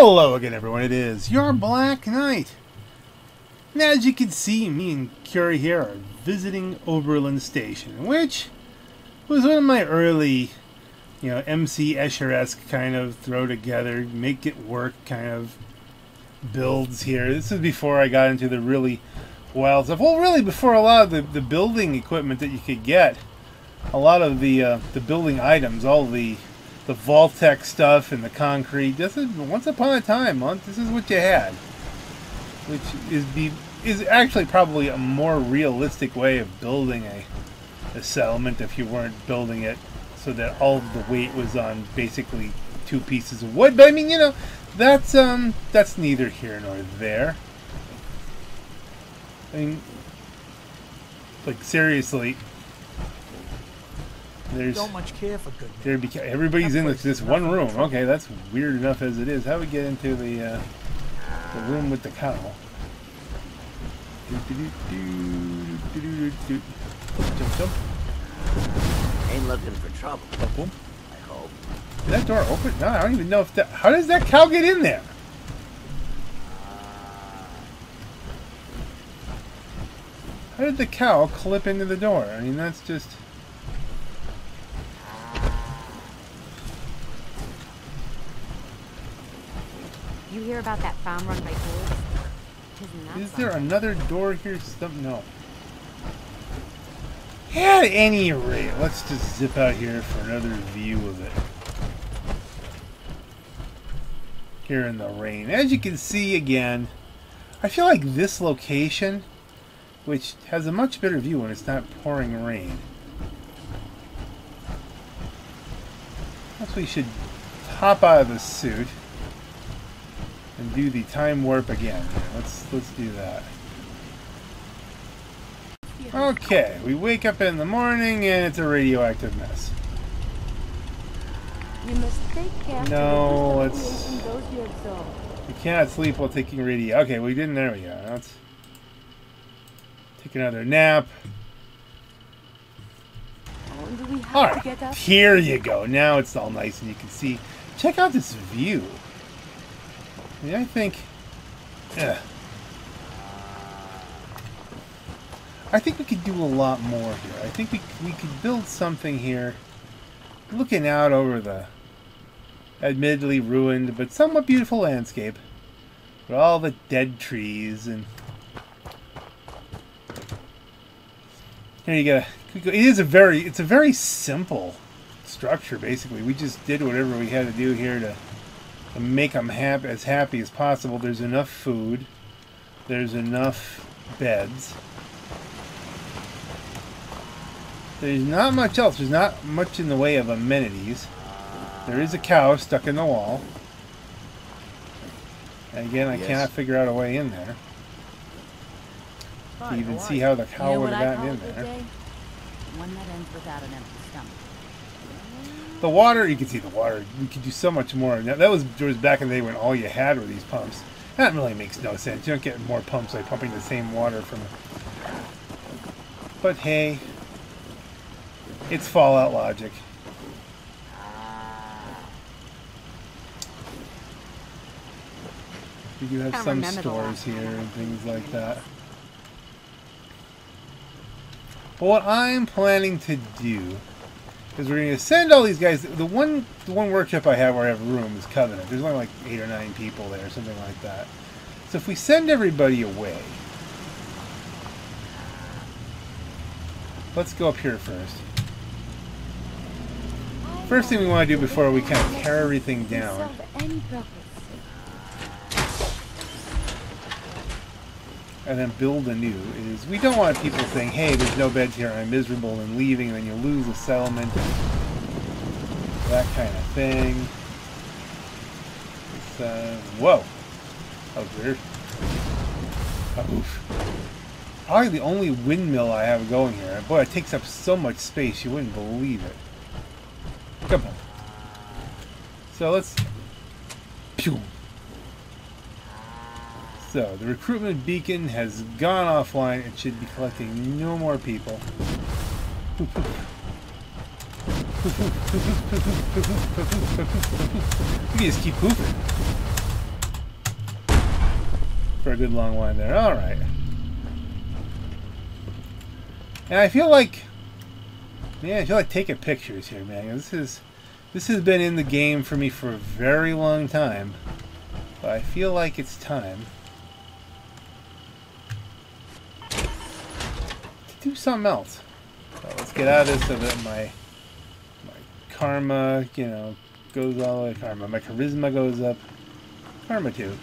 Hello again, everyone. It is your Black Knight. And as you can see, me and Curie here are visiting Oberland Station, which was one of my early, you know, MC Escher-esque kind of throw together, make it work kind of builds here. This is before I got into the really wild stuff. Well, really before a lot of the, the building equipment that you could get. A lot of the uh, the building items, all the the Vault-Tec stuff and the concrete. This is once upon a time, this is what you had, which is be is actually probably a more realistic way of building a a settlement if you weren't building it so that all the weight was on basically two pieces of wood. But I mean, you know, that's um that's neither here nor there. I mean, like seriously, there's don't much care for good. There be everybody's in this, this one room. Okay, that's weird enough as it is. How we get into the uh, the room with the cow? Jump, jump. Ain't looking for trouble. Boom, boom. I hope. Did that door open? No, I don't even know if that. How does that cow get in there? How did the cow clip into the door? I mean, that's just. You hear about that farm run by wolves? Is there another door here? Some, no. At any rate, let's just zip out here for another view of it. Here in the rain. As you can see again, I feel like this location, which has a much better view when it's not pouring rain. Perhaps we should hop out of the suit and do the time warp again. Let's let's do that. Okay, we wake up in the morning and it's a radioactive mess. You must take care no, let's. You cannot sleep while taking radio. Okay, we didn't. There we go. Let's take another nap. All right, here you go. Now it's all nice and you can see. Check out this view. Mean, I think, yeah. I think we could do a lot more here. I think we we could build something here, looking out over the admittedly ruined but somewhat beautiful landscape, with all the dead trees and. Here you go. It is a very it's a very simple structure basically. We just did whatever we had to do here to make them happy, as happy as possible. There's enough food. There's enough beds. There's not much else. There's not much in the way of amenities. There is a cow stuck in the wall. And again, I yes. cannot figure out a way in there. To even see how the cow you know would have gotten in there. One that ends without an empty stomach. The water, you can see the water. You could do so much more. Now, that was, was back in the day when all you had were these pumps. That really makes no sense. You don't get more pumps by pumping the same water from... But hey, it's Fallout logic. We do have some stores here and things like that. But what I'm planning to do because we're going to send all these guys. The one, the one workshop I have where I have room is Covenant. There's only like eight or nine people there, something like that. So if we send everybody away, let's go up here first. First thing we want to do before we kind of tear everything down and then build anew is we don't want people saying, hey, there's no beds here, I'm miserable, and leaving, and then you lose a settlement, that kind of thing. Uh, whoa. That was weird. Oh, oof. Probably the only windmill I have going here. Boy, it takes up so much space, you wouldn't believe it. Come on. So let's... Pew. So, the recruitment beacon has gone offline. and should be collecting no more people. You just keep pooping. for a good long while there. Alright. And I feel like... Man, I feel like taking pictures here, man. This is... This has been in the game for me for a very long time. But I feel like it's time do something else. So let's get out of this so that my my karma, you know, goes all the way. Karma, my charisma goes up. Karma too.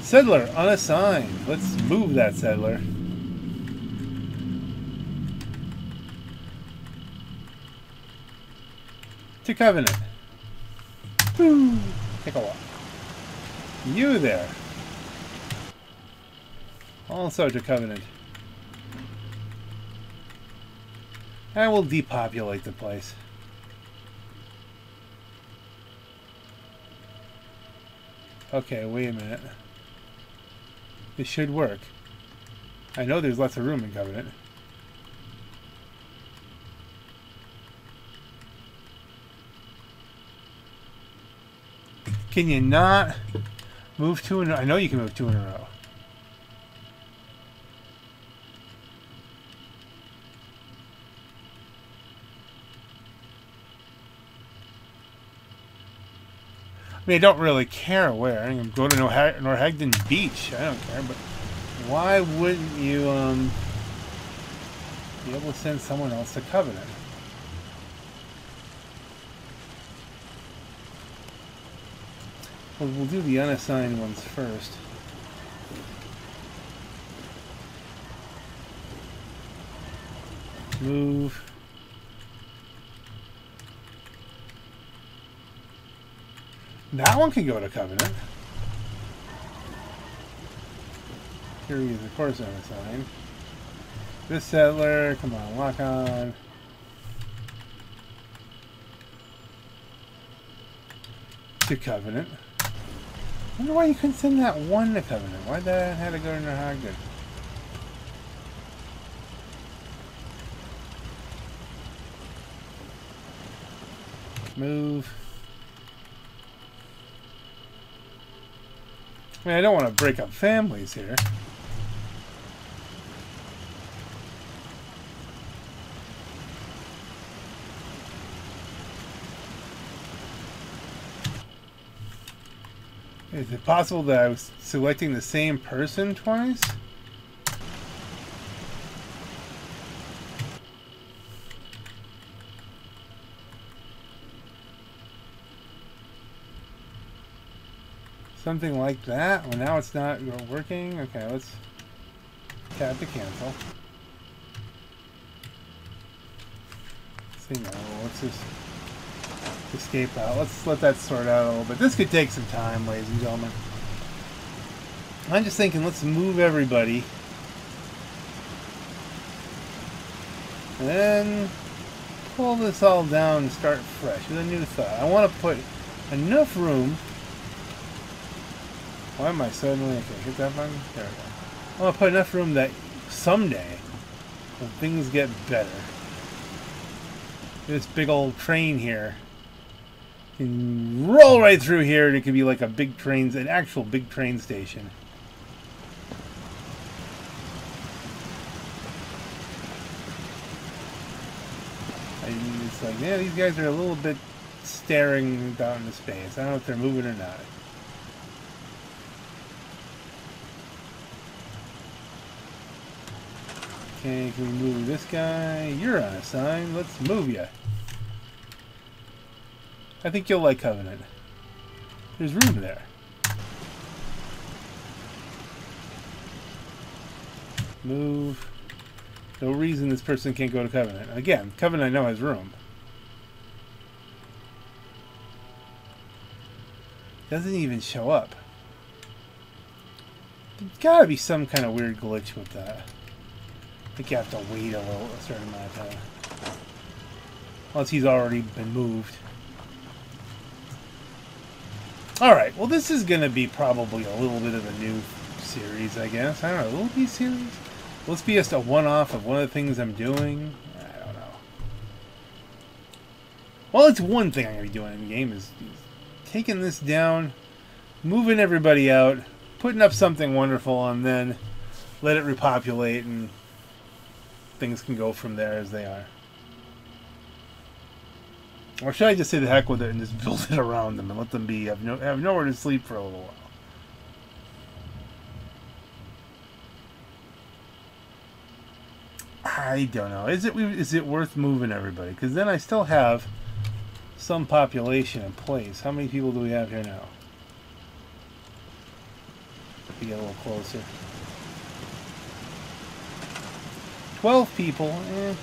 Settler unassigned. Let's move that settler. To Covenant. Woo! Take a walk. You there. Also to Covenant. I will depopulate the place. Okay, wait a minute. This should work. I know there's lots of room in Covenant. Can you not move two in I know you can move two in a row. I mean, I don't really care where. I can go to Norha Nordhagen Beach. I don't care, but why wouldn't you um, be able to send someone else to Covenant? Well, we'll do the unassigned ones first. Move. That one can go to Covenant. Here he is, of course, sign. This settler, come on, lock on. To Covenant. I wonder why you couldn't send that one to Covenant. Why'd that have to go to Nordhagen? Move. I mean, I don't want to break up families here. Is it possible that I was selecting the same person twice? Something like that? Well, now it's not working? Okay, let's tap to cancel. See, no, let's just escape out. Let's let that sort out a little bit. This could take some time, ladies and gentlemen. I'm just thinking, let's move everybody. And then pull this all down and start fresh with a new thought. I want to put enough room. Why am I suddenly... Okay, hit that button. There we go. I want to put enough room that someday, when things get better, this big old train here can roll right through here and it could be like a big train, an actual big train station. And it's like, yeah, these guys are a little bit staring out into space. I don't know if they're moving or not. Okay, can we move this guy? You're on a sign. Let's move you. I think you'll like Covenant. There's room there. Move. No reason this person can't go to Covenant. Again, Covenant I know has room. Doesn't even show up. There's gotta be some kind of weird glitch with that. Think you have to wait a little a certain amount of time. Unless he's already been moved. Alright, well this is going to be probably a little bit of a new series, I guess. I don't know, will it be series? Will this be just a one-off of one of the things I'm doing? I don't know. Well, it's one thing I'm going to be doing in the game is, is taking this down, moving everybody out, putting up something wonderful, and then let it repopulate, and things can go from there as they are. Or should I just say the heck with it and just build it around them and let them be have no have nowhere to sleep for a little while? I don't know. Is it is it worth moving everybody? Because then I still have some population in place. How many people do we have here now? We get a little closer. Twelve people. Eh.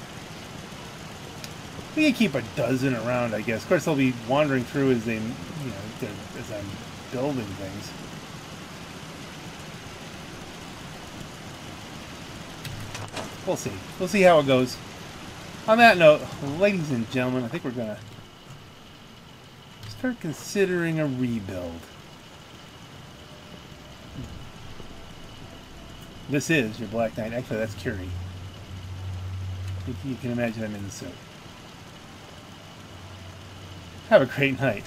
We can keep a dozen around, I guess. Of course, they'll be wandering through as they, you know, as I'm building things. We'll see. We'll see how it goes. On that note, ladies and gentlemen, I think we're gonna start considering a rebuild. This is your Black Knight. Actually, that's Curie. You can imagine I'm in the suit. Have a great night.